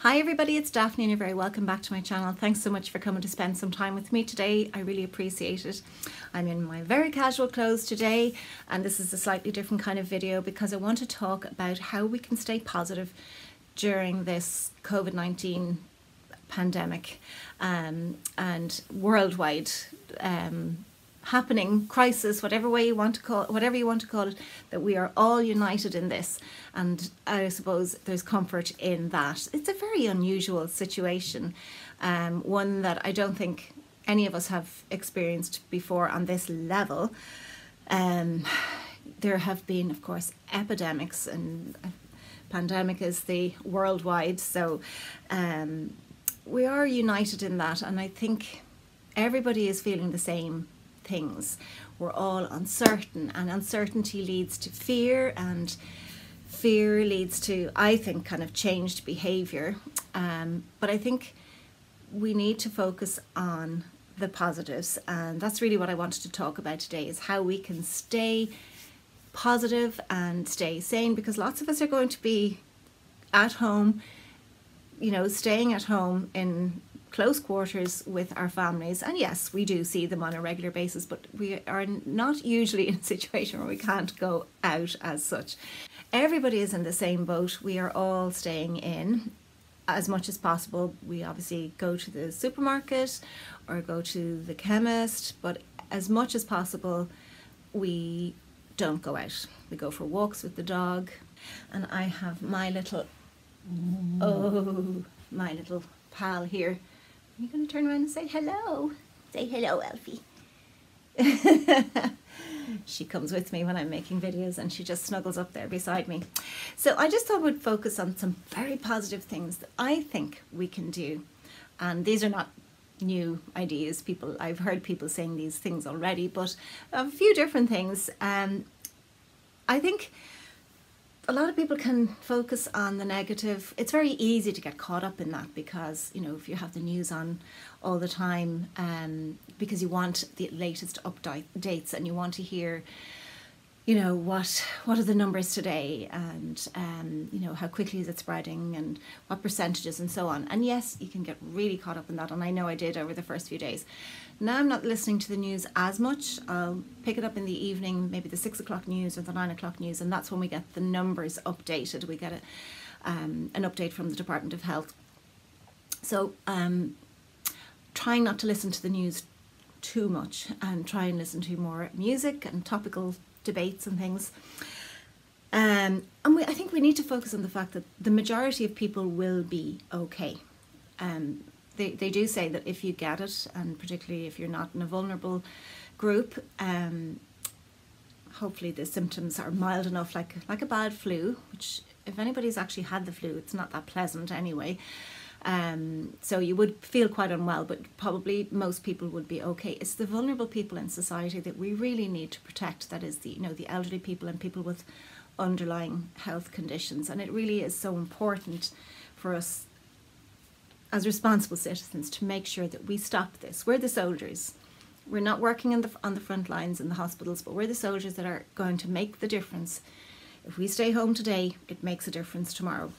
Hi everybody, it's Daphne and you're very welcome back to my channel. Thanks so much for coming to spend some time with me today. I really appreciate it. I'm in my very casual clothes today and this is a slightly different kind of video because I want to talk about how we can stay positive during this COVID-19 pandemic um, and worldwide um, happening crisis whatever way you want to call it whatever you want to call it that we are all united in this. And i suppose there's comfort in that. It's a very unusual situation um, one that i don't think any of us have experienced before on this level. Um, there have been of course epidemics and pandemic is the worldwide. So um, we are united in that. And i think everybody is feeling the same things. We're all uncertain, and uncertainty leads to fear, and fear leads to, I think, kind of changed behavior. Um, but I think we need to focus on the positives, and that's really what I wanted to talk about today is how we can stay positive and stay sane because lots of us are going to be at home you know staying at home in close quarters with our families. And yes, we do see them on a regular basis, but we are not usually in a situation where we can't go out as such. Everybody is in the same boat. We are all staying in as much as possible. We obviously go to the supermarket or go to the chemist, but as much as possible, we don't go out. We go for walks with the dog. And I have my little, oh, my little pal here are you going to turn around and say hello? Say hello, Elfie. she comes with me when I'm making videos and she just snuggles up there beside me. So I just thought we'd focus on some very positive things that I think we can do. And these are not new ideas. People, I've heard people saying these things already, but a few different things. Um, I think a lot of people can focus on the negative. It's very easy to get caught up in that because, you know, if you have the news on all the time, um, because you want the latest updates and you want to hear, you know, what what are the numbers today and, um, you know, how quickly is it spreading and what percentages and so on. And yes, you can get really caught up in that. And I know I did over the first few days. Now I'm not listening to the news as much. I'll pick it up in the evening, maybe the six o'clock news or the nine o'clock news, and that's when we get the numbers updated. We get a, um, an update from the Department of Health. So um, trying not to listen to the news too much and try and listen to more music and topical debates and things. Um, and we, I think we need to focus on the fact that the majority of people will be okay. Um, they, they do say that if you get it, and particularly if you're not in a vulnerable group, um, hopefully the symptoms are mild enough, like like a bad flu, which if anybody's actually had the flu, it's not that pleasant anyway. Um, so you would feel quite unwell, but probably most people would be okay. It's the vulnerable people in society that we really need to protect. That is the you know the elderly people and people with underlying health conditions, and it really is so important for us as responsible citizens to make sure that we stop this. We're the soldiers. We're not working the, on the front lines in the hospitals, but we're the soldiers that are going to make the difference. If we stay home today, it makes a difference tomorrow.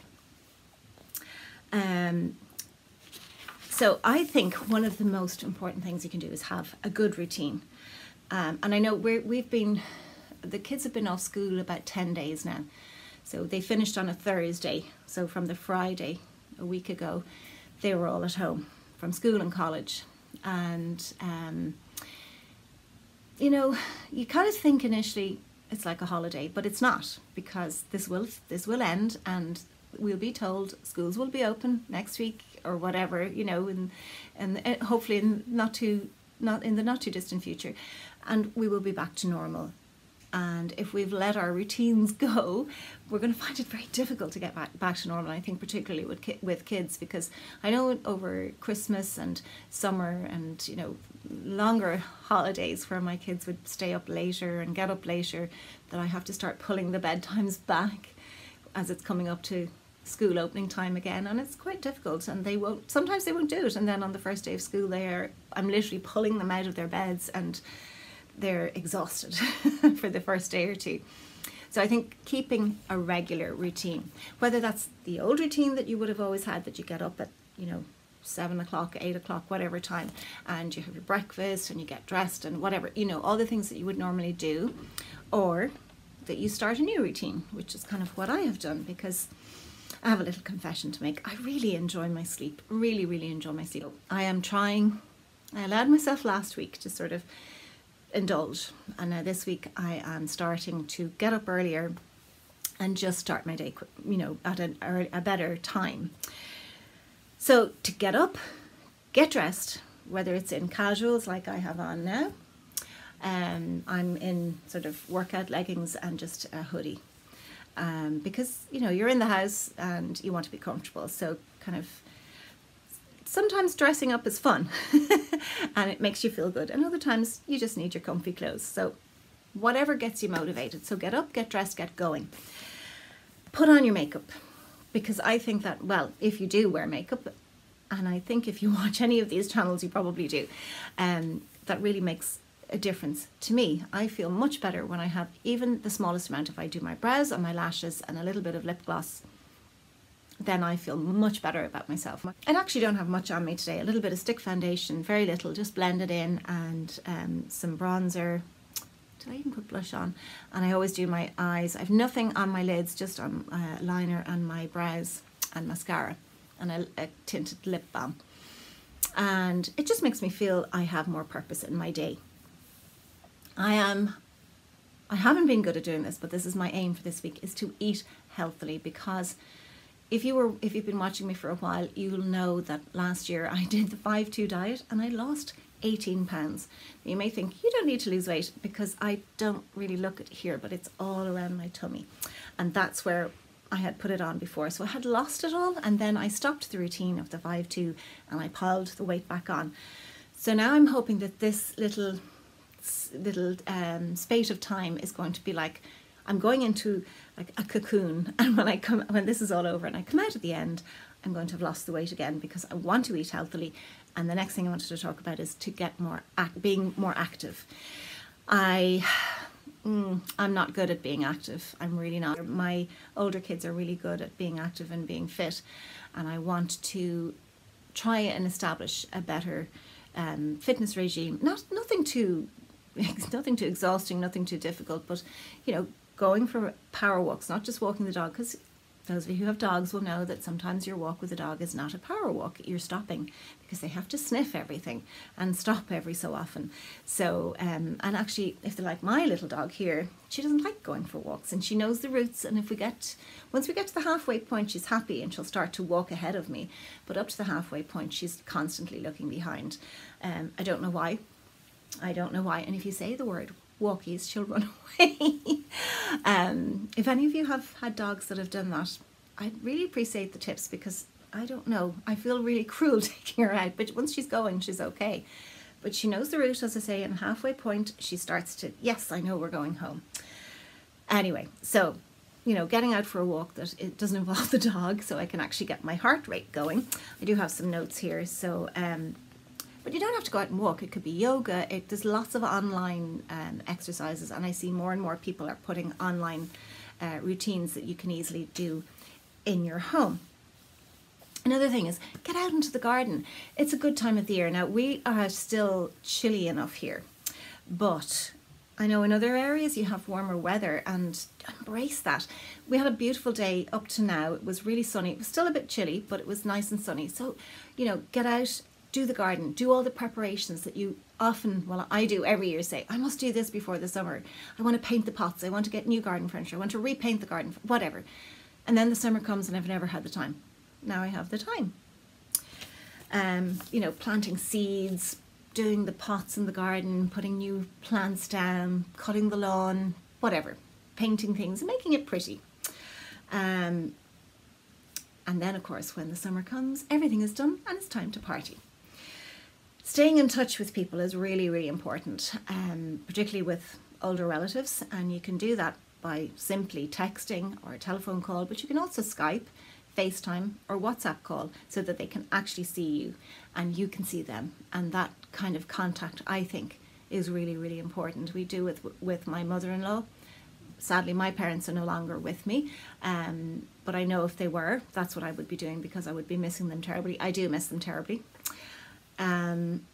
Um, so I think one of the most important things you can do is have a good routine. Um, and I know we're, we've been, the kids have been off school about 10 days now. So they finished on a Thursday. So from the Friday a week ago, they were all at home from school and college. And, um, you know, you kind of think initially it's like a holiday, but it's not because this will this will end and we'll be told schools will be open next week or whatever, you know, and and uh, hopefully in not too not in the not too distant future, and we will be back to normal and if we've let our routines go, we're going to find it very difficult to get back, back to normal. I think particularly with ki- with kids because I know over Christmas and summer and you know longer holidays where my kids would stay up later and get up later, that I have to start pulling the bedtimes back as it's coming up to school opening time again and it's quite difficult and they won't sometimes they won't do it and then on the first day of school they are I'm literally pulling them out of their beds and they're exhausted for the first day or two. So I think keeping a regular routine, whether that's the old routine that you would have always had, that you get up at, you know, seven o'clock, eight o'clock, whatever time, and you have your breakfast and you get dressed and whatever, you know, all the things that you would normally do, or that you start a new routine, which is kind of what I have done because I have a little confession to make. I really enjoy my sleep, really, really enjoy my sleep. I am trying, I allowed myself last week to sort of indulge, and now this week I am starting to get up earlier and just start my day, you know, at a, a better time. So to get up, get dressed, whether it's in casuals like I have on now, um, I'm in sort of workout leggings and just a hoodie. Um, because you know you're in the house and you want to be comfortable, so kind of sometimes dressing up is fun and it makes you feel good, and other times you just need your comfy clothes. So whatever gets you motivated. So get up, get dressed, get going. Put on your makeup because I think that, well, if you do wear makeup, and I think if you watch any of these channels, you probably do, um, that really makes a difference to me. I feel much better when I have even the smallest amount. If I do my brows and my lashes and a little bit of lip gloss, then I feel much better about myself. I actually don't have much on me today. A little bit of stick foundation, very little, just blend it in, and um, some bronzer, did I even put blush on? And I always do my eyes. I've nothing on my lids, just on uh, liner and my brows and mascara and a, a tinted lip balm. And it just makes me feel I have more purpose in my day. I am, I haven't been good at doing this, but this is my aim for this week, is to eat healthily because if you were if you've been watching me for a while you'll know that last year I did the 5-2 diet and I lost 18 pounds. You may think you don't need to lose weight because I don't really look at here, but it's all around my tummy. And that's where I had put it on before. So I had lost it all and then I stopped the routine of the 5-2 and I piled the weight back on. So now I'm hoping that this little little um, spate of time is going to be like I'm going into like a cocoon and when I come when this is all over and I come out at the end I'm going to have lost the weight again because I want to eat healthily and the next thing I wanted to talk about is to get more, act, being more active. I, mm, I'm not good at being active. I'm really not. My older kids are really good at being active and being fit, and I want to try and establish a better um, fitness regime. Not nothing too, nothing too exhausting, nothing too difficult, but you know, going for power walks, not just walking the dog, because those of you who have dogs will know that sometimes your walk with a dog is not a power walk. You're stopping because they have to sniff everything and stop every so often. So, um, and actually, if they're like my little dog here, she doesn't like going for walks and she knows the routes. And if we get, once we get to the halfway point, she's happy and she'll start to walk ahead of me. But up to the halfway point, she's constantly looking behind. Um, I don't know why. I don't know why. And if you say the word walkies, she'll run away. um, if any of you have had dogs that have done that, I'd really appreciate the tips because I don't know. I feel really cruel taking her out, but once she's going, she's okay. But she knows the route, as I say, and halfway point, she starts to, yes, I know we're going home. Anyway, so, you know, getting out for a walk that it doesn't involve the dog, so I can actually get my heart rate going. I do have some notes here, so um, but you don't have to go out and walk. It could be yoga. It, there's lots of online um, exercises, and I see more and more people are putting online uh, routines that you can easily do in your home. Another thing is get out into the garden. It's a good time of the year. Now, we are still chilly enough here, but I know in other areas you have warmer weather and embrace that. We had a beautiful day up to now. It was really sunny. It was still a bit chilly, but it was nice and sunny. So, you know, get out do the garden, do all the preparations that you often, well, I do every year say, I must do this before the summer. I want to paint the pots. I want to get new garden furniture. I want to repaint the garden, whatever. And then the summer comes and I've never had the time. Now I have the time. Um, you know, planting seeds, doing the pots in the garden, putting new plants down, cutting the lawn, whatever, painting things making it pretty. Um, and then, of course, when the summer comes, everything is done and it's time to party. Staying in touch with people is really, really important, um, particularly with older relatives, and you can do that by simply texting or a telephone call, but you can also Skype, FaceTime, or WhatsApp call so that they can actually see you and you can see them. And that kind of contact, I think, is really, really important. We do with with my mother-in-law, sadly, my parents are no longer with me. Um, but I know if they were, that's what I would be doing because I would be missing them terribly. I do miss them terribly. Um,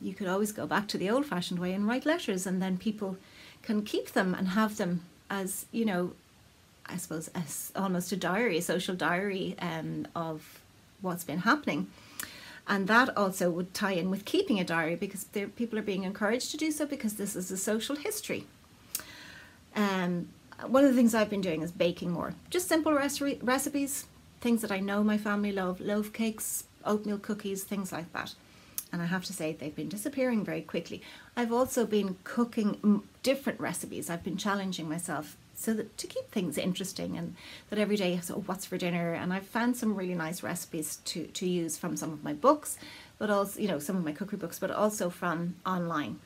you could always go back to the old fashioned way and write letters, and then people can keep them and have them as, you know, I suppose, as almost a diary, a social diary um, of what's been happening. And that also would tie in with keeping a diary because people are being encouraged to do so because this is a social history. Um, one of the things I've been doing is baking more. Just simple recipes, things that I know my family love, loaf cakes, oatmeal cookies, things like that. And I have to say, they've been disappearing very quickly. I've also been cooking different recipes. I've been challenging myself so that to keep things interesting and that every day so what's for dinner and I've found some really nice recipes to, to use from some of my books but also you know some of my cookery books but also from online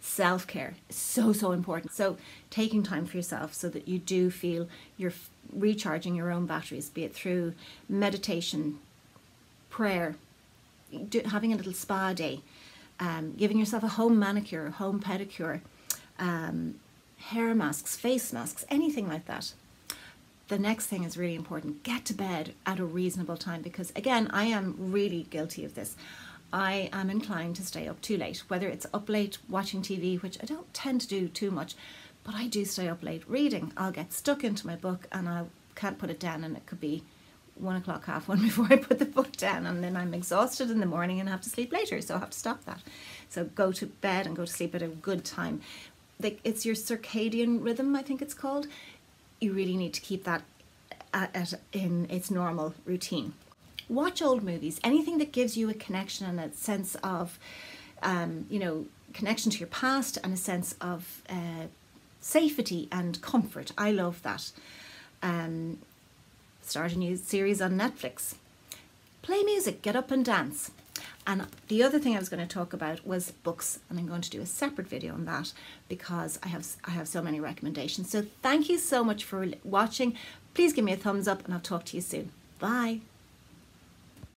self-care is so so important so taking time for yourself so that you do feel you're recharging your own batteries be it through meditation prayer do, having a little spa day um, giving yourself a home manicure home pedicure um, hair masks, face masks, anything like that. The next thing is really important. Get to bed at a reasonable time because, again, I am really guilty of this. I am inclined to stay up too late, whether it's up late watching TV, which I don't tend to do too much, but I do stay up late reading. I'll get stuck into my book and I can't put it down, and it could be one o'clock, half one before I put the book down, and then I'm exhausted in the morning and have to sleep later, so I have to stop that. So go to bed and go to sleep at a good time it's your circadian rhythm, I think it's called. You really need to keep that at, at, in its normal routine. Watch old movies, anything that gives you a connection and a sense of, um, you know, connection to your past and a sense of uh, safety and comfort. I love that. Um, start a new series on Netflix. Play music, get up and dance. And the other thing I was going to talk about was books, and I'm going to do a separate video on that because I have I have so many recommendations. So thank you so much for watching. Please give me a thumbs up, and I'll talk to you soon. Bye.